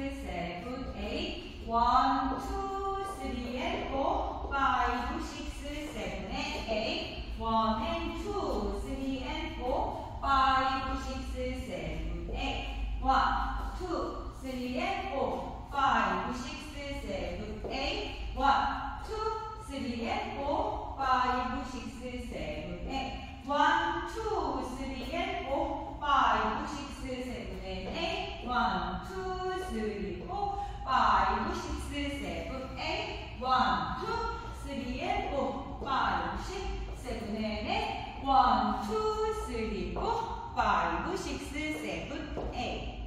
six, seven, eight. One, two, three, and four, five, six, seven, and eight. One and two, three and four, five, six, seven, eight. One, two, three and four. 5, 6, 7, 8.